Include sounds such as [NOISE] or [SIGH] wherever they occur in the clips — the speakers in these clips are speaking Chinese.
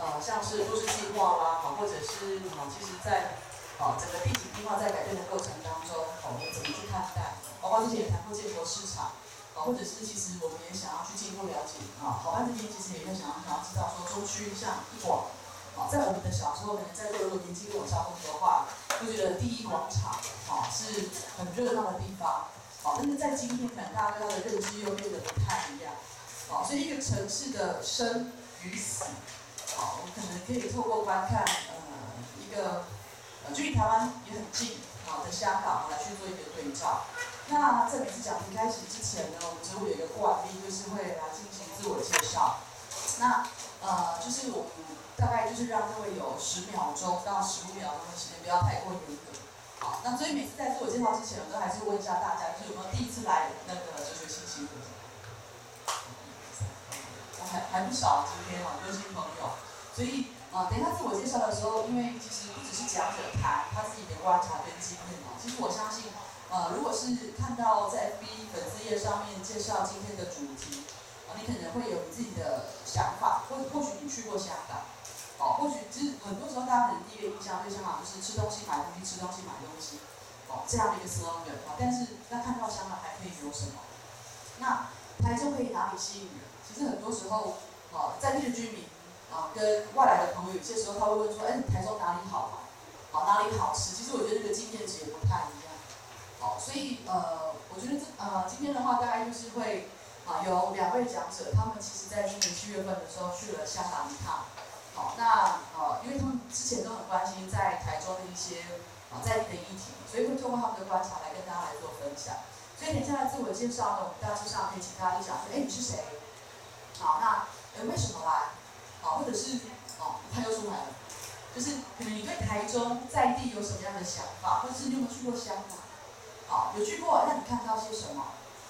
呃，像是都市计划啦，好，或者是好，其实在好整个地景规划在改变的过程当中，好，我们怎么去看待？包括之前也谈过建国市场，啊，或者是其实我们也想要去进一步了解啊，好办这边其实也在想要想要知道说中区像一广，啊，在我们的小时候可能在座如果年纪跟我差不多的话，会觉得第一广场，啊，是很热闹的地方。好，但是在今天，可能大家的认知又变得不太一样。好，所以一个城市的生与死，好，我可能可以透过观看，呃，一个呃距离台湾也很近，好的香港来去做一个对照。那在每次讲题开始之前呢，我们就会有一个惯例，就是会来进行自我介绍。那呃，就是我们大概就是让各位有十秒钟到十五秒钟的时间，不要太过严格。好，那所以每次在自我介绍之前，我都还是问一下大家，就是有没有第一次来那个哲学信息课程？还还不少，今天很多新朋友。所以啊，等一下自我介绍的时候，因为其实不只是讲者谈他自己的观察跟经验哦，其实我相信，呃，如果是看到在 B 粉丝页上面介绍今天的主题，啊，你可能会有你自己的想法，或或许你去过香港。哦，或许其实很多时候大家可能第一个印象对香港就是吃东西、买东西、吃东西、买东西，哦，这样的一个 slogan 啊。但是那看到香港还可以有什么？那台中可以哪里吸引人？其实很多时候，哦，在地的居民啊，跟外来的朋友，有些时候他会问说，哎，台中哪里好玩？好，哪里好吃？其实我觉得那个经验值也不太一样。好，所以呃，我觉得这呃今天的话，大概就是会啊有两位讲者，他们其实在去年七月份的时候去了香港一趟。好，那呃，因为他们之前都很关心在台中的一些啊在地的议题，所以会通过他们的观察来跟大家来做分享。所以等一下来自我介绍呢，我们大致上可以请大家就想说，哎，你是谁？好，那呃为什么来？好，或者是哦，他又出来了，就是可能你对台中在地有什么样的想法，或者是你有没有去过香港？好，有去过，那你看到些什么？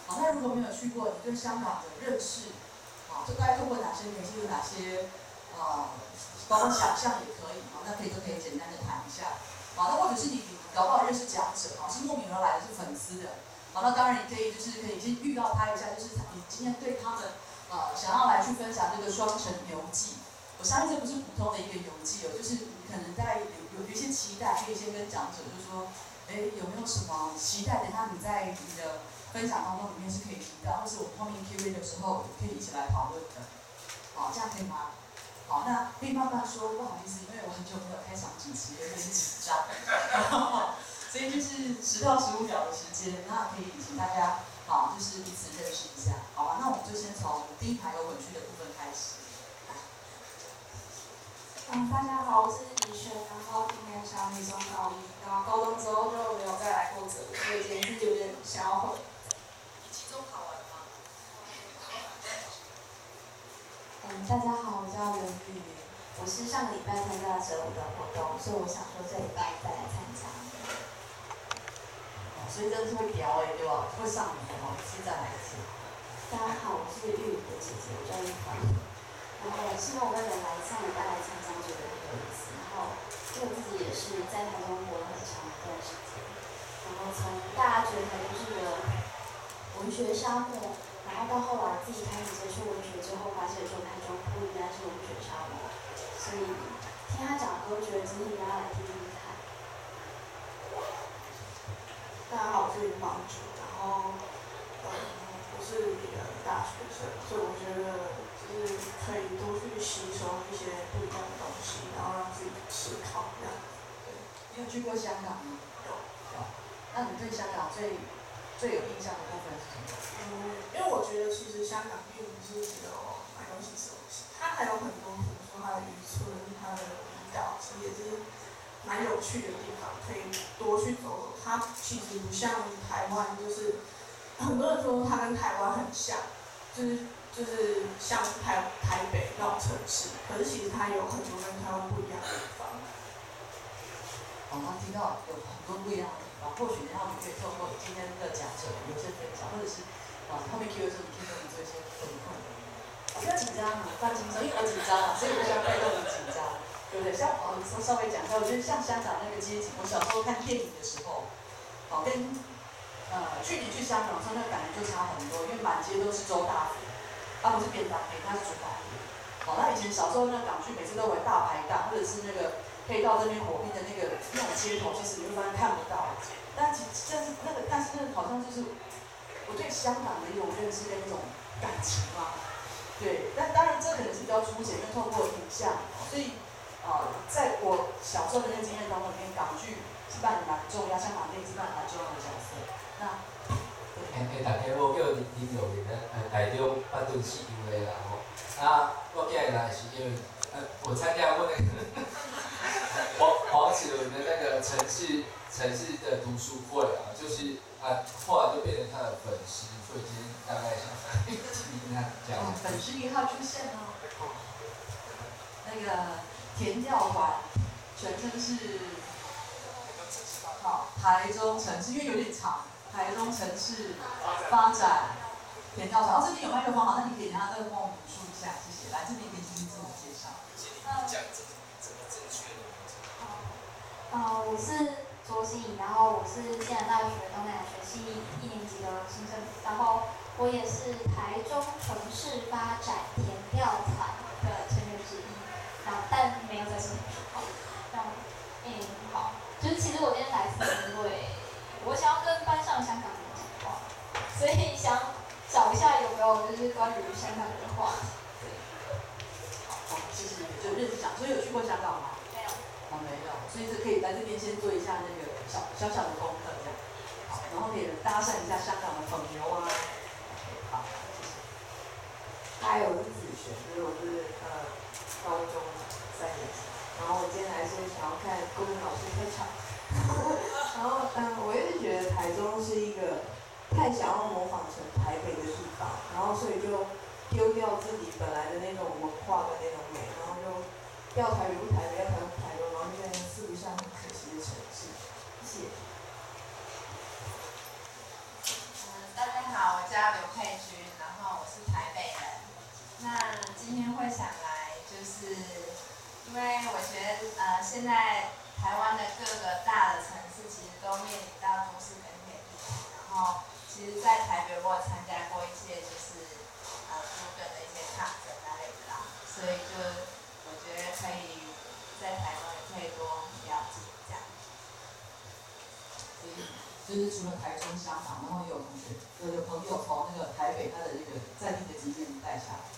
好，那如果没有去过，你对香港的认识，好，就大概通过哪些媒介，有哪些啊？包括想象也可以啊，那可以都可以简单的谈一下，好，那或者是你搞不好认识讲者啊，是慕名而来的，是粉丝的，好，那当然你可以就是可以先预告他一下，就是你今天对他们呃想要来去分享这个双城游记，我相信这不是普通的一个游记哦，就是你可能在有有一些期待，可以先跟讲者就说，哎，有没有什么期待？等下你在你的分享当中里面是可以提到，或是我们后面 Q&A 的时候可以一起来讨论的，好，这样可以吗？好，那可以慢慢说，不好意思，因为我很久没有开场主持，有点紧张，[LAUGHS] 所以就是十到十五秒的时间，那可以请大家好，就是彼此认识一下，好吧？那我们就先从第一排有混序的部分开始。嗯，大家好，我是李轩，然后今年小女中高一，然后高中之后就没有再来过这里，所以今天是有点想要回。嗯，大家好，我叫刘玉云，我是上个礼拜参加了折舞的活动，所以我想说这礼拜再来参加。所以真的是会调诶，对吧？会上瘾的哦，是再来一次。大家好，我是玉云的姐姐，我叫玉芳。然后是我为了来上礼拜来参加这个有意思，然后因为我自己也是在台中活了很长一段时间，然后从大家觉得台中是个文学沙漠。然后到后来自己开始接触文学之后，发现说台中不应该是文学沙漠，所以听他讲歌，觉得今天应该来听听看。大家好，我是林芳竹，然后呃我是一个大学生，所以我觉得就是可以多去吸收一些不一样的东西，然后让自己思考这样。对，你有去过香港吗？有。有。那你对香港最最有印象的部分是什么？嗯，因为我觉得其实香港并不是只有买东西吃东西，它还有很多，比如说它的渔村、它的离岛，其实也是蛮有趣的地方，可以多去走走。它其实不像台湾，就是很多人说它跟台湾很像，就是就是像台台北那种城市，可是其实它有很多跟台湾不一样的地方。我刚听到有很多不一样的地方，或许等下我们可以透过今天的讲者有些分享，或者是。啊，后面 Q 的时候，你可以跟我们做一些回馈。不要紧张，不要紧张，因为我紧张啊，所以我需要被动的紧张，对不对？像我，稍稍微讲一下，我觉得像香港那个街景，我小时候看电影的时候，好跟呃去年去香港的时候，那个感觉就差很多，因为满街都是周大福，而不是便当店，它是主打店。好，那以前小时候那港剧每次都玩大排档，或者是那个黑道那边火拼的那个那种街头，其实你会发现看不到。但其实但是那个但是那个好像就是我对香港的一种认识跟一种感情嘛。对，但当然这可能是比较粗浅，因为透过影像，所以啊，在我小时候的那个经验当中，里面港剧是扮演蛮重要，香港电视扮演蛮重要的角色。那诶诶，大家好，叫林林友林咧，呃，台中八吨市场的啦吼。啊，我今日来是因为，呃，我参加过那个黄黄启伦的那个城市城市的读书会啊，就是啊，后来就变成他的粉丝，所以今天大概想听他讲。哦，粉丝一号出现了。哦，那个田调团，全称是，好，台中城市，因为有点长，台中城市发展田调团。哦，这边有麦克风，好，那你可以等下再帮我补充一下，谢谢。来，这边可以进行自我介绍。讲怎么怎么正确的？呃，我是卓心怡，然后我是西南大学东南亚学系一年级的新生，然后我也是台中城市发展田调团的成员之一，然后但没有在这里好，那嗯好，就是其实我今天来是因为我想要跟班上香港人讲话，所以想找一下有没有就是关于香港人的话题。好，谢谢，就认识讲，所以有去过香港吗？没有。哦，没有，所以是可以来这边先做一下那个小小小的功课，这样，好，然后可以搭讪一下香港的朋友啊。好，谢谢。嗨，我是子璇，就是我是呃高中三年级，然后我今天来是想要看公民老师开场，[LAUGHS] 然后嗯，我一直觉得台中是一个太想要模仿成台北的地方，然后所以就丢掉自己本来的那种文化的那种美，然后就要台北不台北，要台北不台北，然后就变成四不像很可惜的城市。谢谢。嗯，大家好，我叫刘佩君，然后我是台北人。那今天会想来，就是因为我觉得呃，现在台湾的各个大的城市其实都面临到都市更替的议题。然后，其实，在台北我有参加过一些就是呃，都更的一些抗争那类的啦，所以就我觉得可以在台湾也可以多了解一下。所以就是除了台中、香港，然后也有同学、有有朋友从那个台北他的这个在地的经验带下来。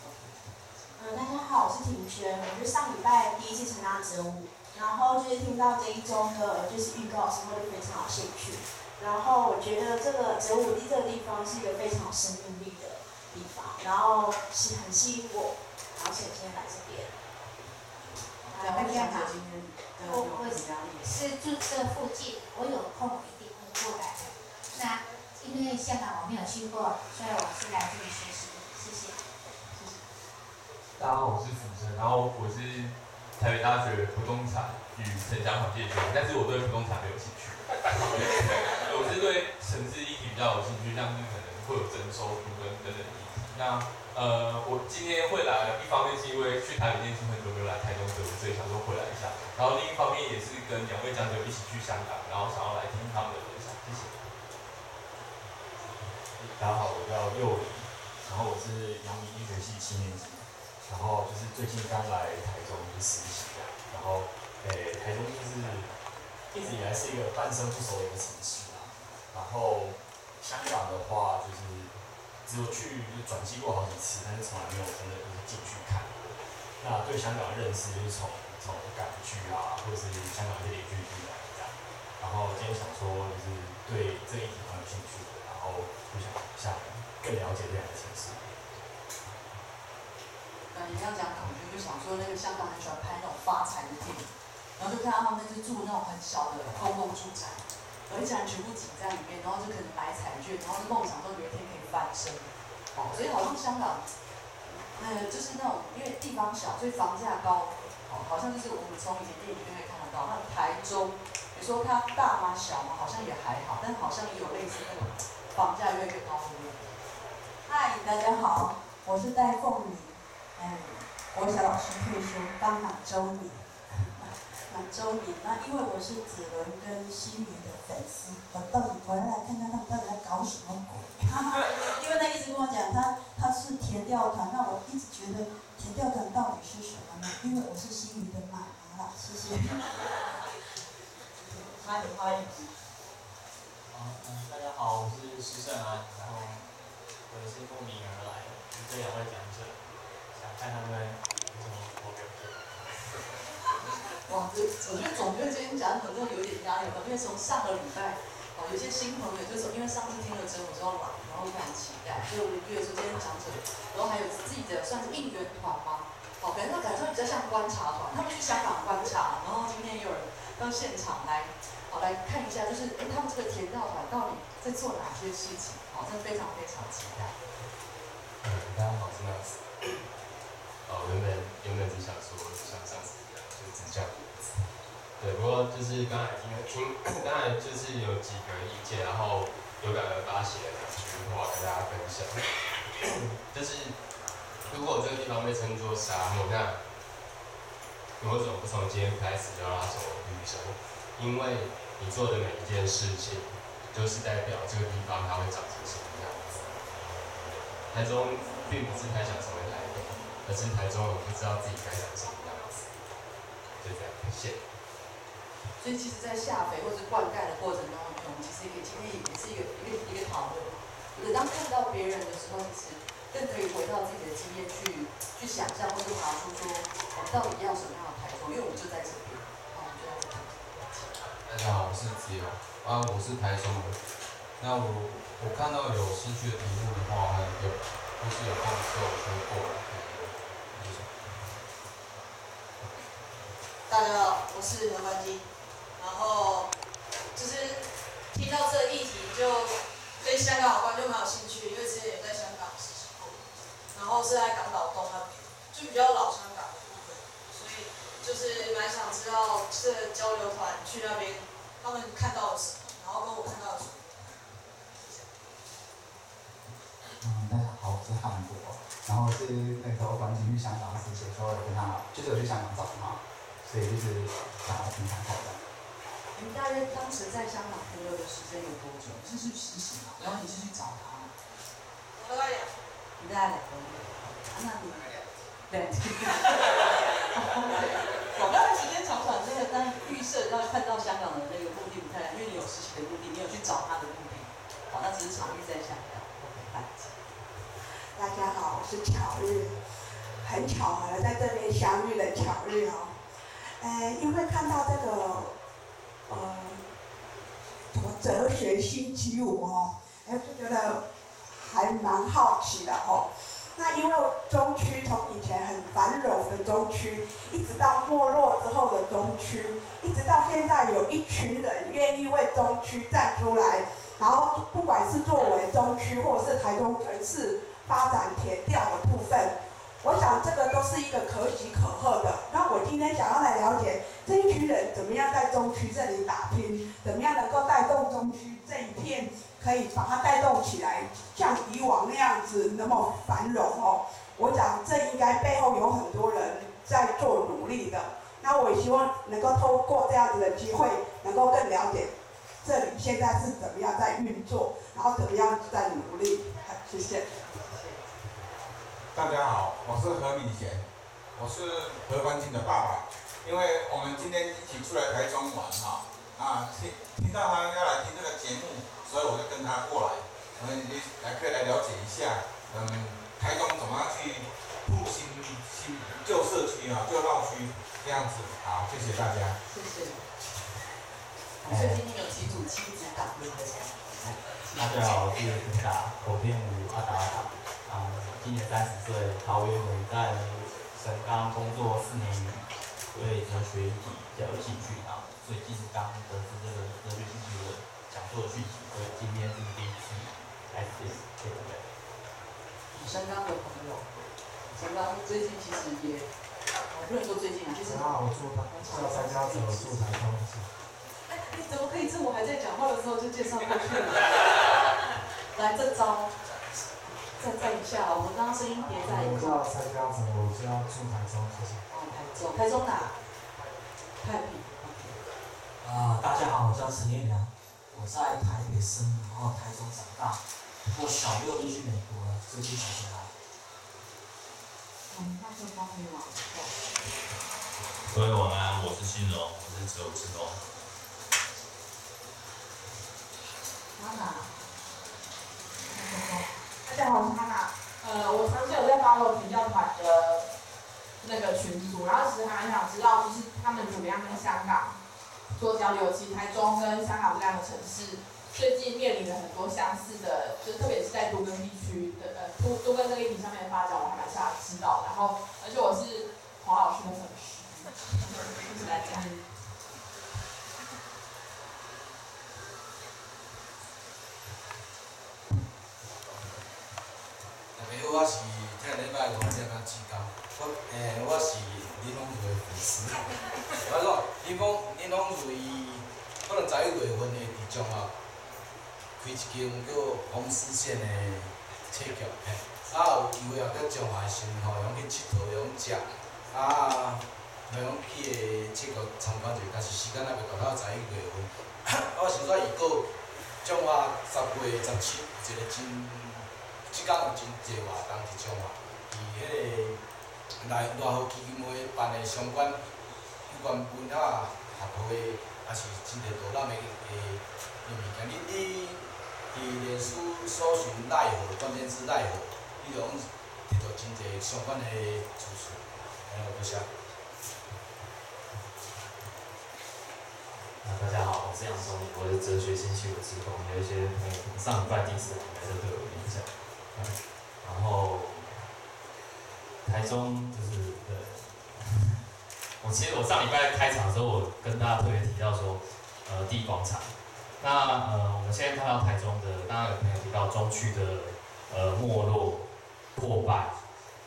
嗯，大家好，我是庭轩，我是上礼拜第一次参加折舞，然后就是听到这一周的就是预告的时候就非常有兴趣，然后我觉得这个折舞地这个地方是一个非常有生命力的地方，然后是很吸引我，然后所以今天来这边。两位讲者今天跟我们怎么样？是住这附近，我有空我一定会过来的。那因为香港我没有去过，所以我是来这里学习的。谢谢。大家好，我是福生，然后我是台北大学不动产与城乡环境学，但是我对不动产没有兴趣。[LAUGHS] 我是对城市议题比较有兴趣，像是可能会有征收等等等等议题。那呃，我今天会来，一方面是因为去台北念书很久没有来台中，所以想说回来一下。然后另一方面也是跟两位讲者一起去香港，然后想要来听他们的分享。谢谢。大家好，我叫佑林，然后我是阳明医学系七年级，然后就是最近刚来台中去实习，然后诶、台中就是一直以来是一个半生不熟的一个城市，然后香港的话就是只有去就转机过好几次，但是从来没有真的就是进去看过。那对香港的认识就是从从港剧啊，或者是香港一些连续剧来这样。然后今天想说就是对这一题蛮有兴趣，然后就想想更了解这样的城市。呃，你要讲港剧，就想说那个香港很喜欢拍那种发财的电影，然后就看他们就是住那种很小的公共住宅，有一家人全部挤在里面，然后就可能买彩券，然后梦想说有一天可以翻身。哦，所以好像香港，呃，就是那种因为地方小，所以房价高，哦，好像就是我们从以前电影里面可以看得到，那台中，你说它大吗小吗？好像也还好，但好像也有类似那种房价越来越高的问题。嗨，大家好，我是戴凤仪，哎，国小老师退休，当满洲里，满洲里。那因为我是子伦跟心宇的粉丝，我到底我要来看看他们到底在搞什么鬼。因为他一直跟我讲他他是田调团，那我一直觉得田调团到底是什么呢？因为我是新余的妈妈了，谢谢。欢迎欢迎。好，嗯，大家好，我是施胜安，然后我也是慕名而来，跟这两位讲者，想看他们有什么。哇，这我觉得总觉得今天讲者真的有点压力吧，因为从上个礼拜，哦，有些新朋友就是因为上次听了之后之后来，然后非常期待，所以我觉得说今天讲者，然后还有自己的算是应援团吗？哦，感觉他感受比较像观察团，他们去香港观察，然后今天也有人到现场来。好，来看一下，就是哎，他们这个田道团到底在做哪些事情？哦，真的非常非常期待。嗯，大家好，是 Max。哦，原本原本只想说像上次一样，就只讲。对，不过就是刚才听听，刚才就是有几个意见，然后有感而发写了两句话跟大家分享。[COUGHS] 就是如果这个地方被称作沙漠，那为什么不从今天开始就拉成绿洲？因为你做的每一件事情，就是代表这个地方它会长成什么样子。台中并不是太想成为台北，而是台中人不知道自己该长什么样子。就这样，谢。所以其实，在下肥或者灌溉的过程当中，我们其实也可以今天也是一个一个一个讨论。就是当看到别人的时候，其实更可以回到自己的经验去去想象，或是爬出说我到底要什么样的台中，因为我们就在这边。大家好，我是子友，啊，我是台中的。那我我看到有失去的题目的话，还有就是有空的时候就会过来。大家好，我是何冠金。然后就是听到这个议题，就对香港好关就蛮有兴趣，因为之前也在香港实习过，然后是在港岛东那边，就比较老香港的部分，所以就是蛮想知道这交流团去那边，他们看到了什么，然后跟我看到了什么。嗯，大家好，我是韩国，然后是那时候关进去香港实习的时候，跟他，就是有去香港找他，所以就是想要听他讲的。你大约当时在香港停留的时间有多久？是去实习吗？然后你是去找他吗？大概两，你大概两个月。那你对。我刚才时间长短那个，但预设要看到香港的那个目的不太，因为你有实习的目的，你有去找他的目的。好，那只是场域在香港。大家好，我是巧日，很巧合在这边相遇的巧日哦。呃，因为看到这个，呃，什么哲学星期五哦，哎，就觉得还蛮好奇的哦。那因为中区从以前很繁荣的中区，一直到没落之后的中区，一直到现在有一群人愿意为中区站出来，然后不管是作为中区或者是台中城市。发展填调的部分，我想这个都是一个可喜可贺的。那我今天想要来了解这一群人怎么样在中区这里打拼，怎么样能够带动中区这一片，可以把它带动起来，像以往那样子那么繁荣哦。我想这应该背后有很多人在做努力的。那我也希望能够透过这样子的机会，能够更了解这里现在是怎么样在运作，然后怎么样在努力。好谢谢。大家好，我是何敏贤，我是何冠金的爸爸。因为我们今天一起出来台中玩哈，啊听听到他要来听这个节目，所以我就跟他过来，我们来可以来了解一下，嗯，台中怎么样去复兴新旧社区啊，旧闹区这样子。好，谢谢大家。谢谢。最近有几组亲子档，对不对？大家好，我是陈达，口边舞阿达啊，今年三十岁，桃园我在省刚工作四年，对哲学议题比较有兴趣啊，所以其实刚得知这个哲学兴趣的讲座的讯息，所以今天是第一次来这边，对不对？深刚的朋友，深刚最近其实也，不能说最近啊，就是。啊，我做他，叫参加者做台中是。哎，你怎么可以趁我还在讲话的时候就介绍过去了？[LAUGHS] 来，这招。再再一下，我们刚刚声音叠在一块。我叫蔡家泽，我叫住台中，谢谢。哦，台中，台中哪？太平。啊，大家好，我叫陈彦良，我在台北生，然后台中长大，我小六就去美国了，最近才回来。嗯，那就方便吗？各位晚安，我是新荣，我是植物之龙。娜娜，大家好，我是哈娜。呃，我长期有在 follow 平教团的那个群组，然后其实还蛮想知道，就是他们怎么样跟香港做交流。其实台中跟香港这两个城市最近面临了很多相似的，就特别是在都更地区的呃都都更这个议题上面的发展，我还蛮想知道。然后，而且我是黄老师的粉丝，谢谢大家。大家好，我是听礼拜龙正甲志刚，我诶、我是林龙柱的粉丝。我讲林峰林龙柱伊可能十一月份会伫中华开一间叫红丝线的册局，嘿，啊有机会也搁中华先吼，用去佚佗，用食，啊，用去个册局参观者，但是时间还袂到到十一月份。我想说伊搁中华十月十七一个真。即工有真济活动伫中华，伫迄个内内河基金会办的相关有关文化合作的，也是真济导览的诶诶物件。你你伫脸书搜寻奈何关键字奈何，你就拢摕到真济相关的资讯。哎，多谢。啊，大家好，我是杨松，我是哲学兴趣的职工，有一些朋友上礼拜第四堂应该都对我有印象。然后台中就是对，我其实我上礼拜开场的时候，我跟大家特别提到说，呃，第一广场。那呃，我们现在看到台中的，刚刚有朋友提到中区的呃没落破败，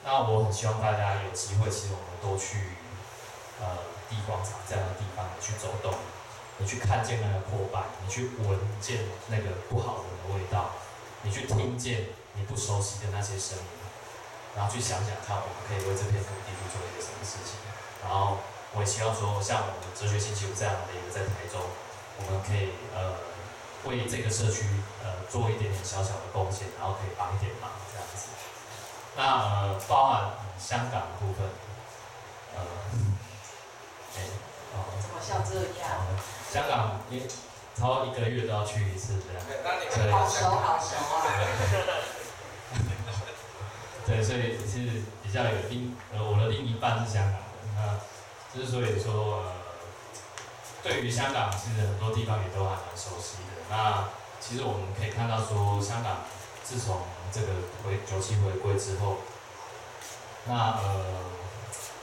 那我很希望大家有机会，其实我们多去呃地广场这样的地方去走动，你去看见那个破败，你去闻见那个不好闻的味道，你去听见。你不熟悉的那些声音，然后去想想看，我们可以为这片土地去做一些什么事情。然后我也希望说，像我们哲学星期五这样的一个在台中，我们可以呃为这个社区呃做一点点小小的贡献，然后可以帮一点忙这样子。那呃包含香港的部分，呃，哎，哦，怎么像这样？香港也超一个月都要去一次这样，对，好熟好熟啊。[LAUGHS] [LAUGHS] 对，所以是比较有另呃，我的另一半是香港人，那之所以说呃，对于香港其实很多地方也都还蛮熟悉的。那其实我们可以看到说，香港自从这个回九七回归之后，那呃，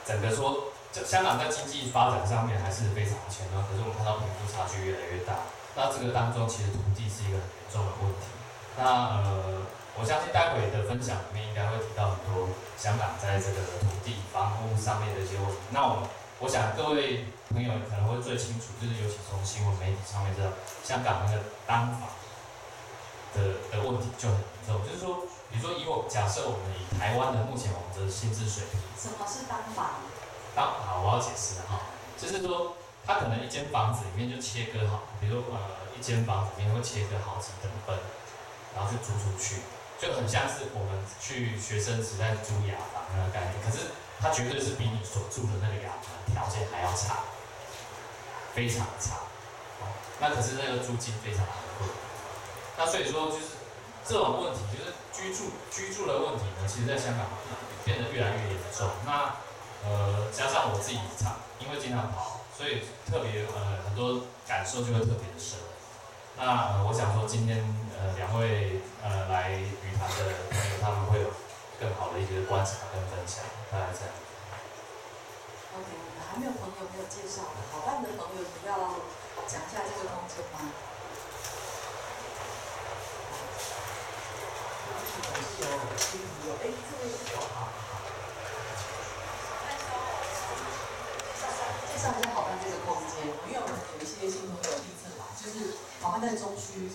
整个说，就香港在经济发展上面还是非常前端，可是我们看到贫富差距越来越大。那这个当中其实土地是一个很严重的问题。那呃。我相信待会的分享里面应该会提到很多香港在这个土地、房屋上面的一些问题。那我我想各位朋友可能会最清楚，就是尤其从新闻媒体上面知道，香港那个单房的的问题就很严重。就是说，比如说以我假设我们以台湾的目前我们的薪资水平，什么是单房？单好，我要解释了哈，就是说，它可能一间房子里面就切割好，比如呃一间房子里面会切割好几等份，然后就租出去。就很像是我们去学生时代租雅房那个概念，可是它绝对是比你所住的那个雅房条件还要差，非常差。哦，那可是那个租金非常昂贵。那所以说就是这种问题，就是居住居住的问题呢，其实在香港变得越来越严重。那呃，加上我自己常因为经常跑，所以特别呃很多感受就会特别的深。那呃，我想说今天呃两位呃来鱼塘的朋友，他们会有更好的一些观察跟分享，大概这样。OK，我们还没有朋友没有介绍的，好办的朋友，你要讲一下这个工作吗？有，有，哎，这位是有哈。介绍一下好办这个空间，因为我们有一些新朋友第一次来，就是好办在中区，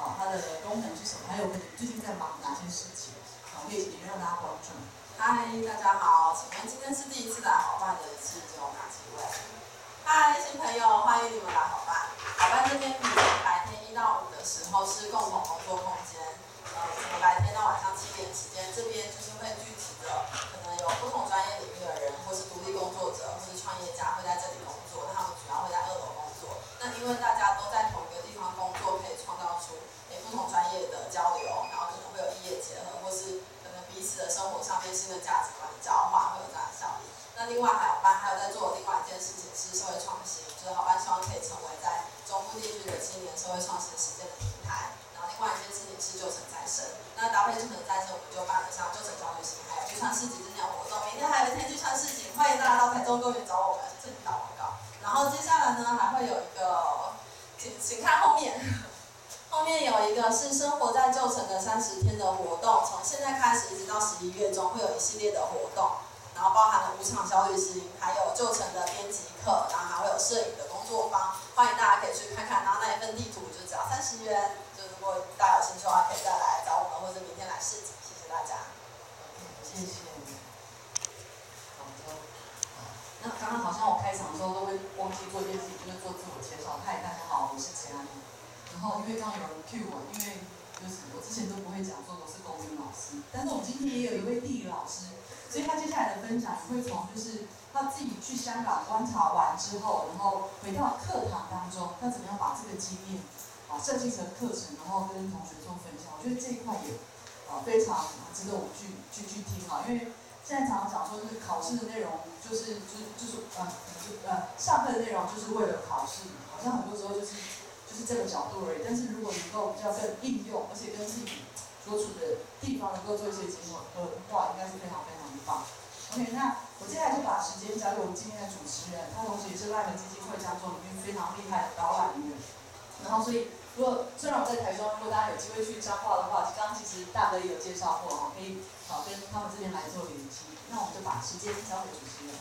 好，它的功能是什么？还有我们最近在忙哪些事情？啊，可以也让大家关注。嗨，大家好，请问今天是第一次来好办的是只有哪几位？嗨，新朋友，欢迎你们来好办。好办这边每天白天一到五的时候是共同工作空间，呃，从白天到晚上七点时间，这边就是会具体的，三十天的活动，从现在开始一直到十一月中会有一系列的活动，然后包含了五场小旅行，还有旧城的编辑课，然后还会有摄影的工作坊，欢迎大家可以去看看。然后那一份地图就只要三十元，就如果大家有兴趣的话，可以再来找我们，或者明天来市集。谢谢大家。谢谢。好的。那刚刚好像我开场的时候都会忘记做一件事情，就是做自我介绍。嗨，大家好，我是佳丽。然后因为刚刚有人 cue 我，因为就是我之前都不会讲说我是公民老师，但是我们今天也有一位地理老师，所以他接下来的分享也会从就是他自己去香港观察完之后，然后回到课堂当中，他怎么样把这个经验啊设计成课程，然后跟同学做分享。我觉得这一块也啊非常值得我们去去去听啊，因为现在常常讲说就是考试的内容就是就就是呃就呃上课的内容就是为了考试，好像很多时候就是。是这个角度而已，但是如果能够比较更应用，而且跟自己所处的地方能够做一些结合的话，应该是非常非常的棒。OK，那我接下来就把时间交给我们今天的主持人，他同时也是赖文基金会当中里面非常厉害的导览员。然后，所以如果虽然我在台中，如果大家有机会去彰化的话，刚刚其实大哥也有介绍过哈，可以好跟他们这边来做联系。那我们就把时间交给主持人。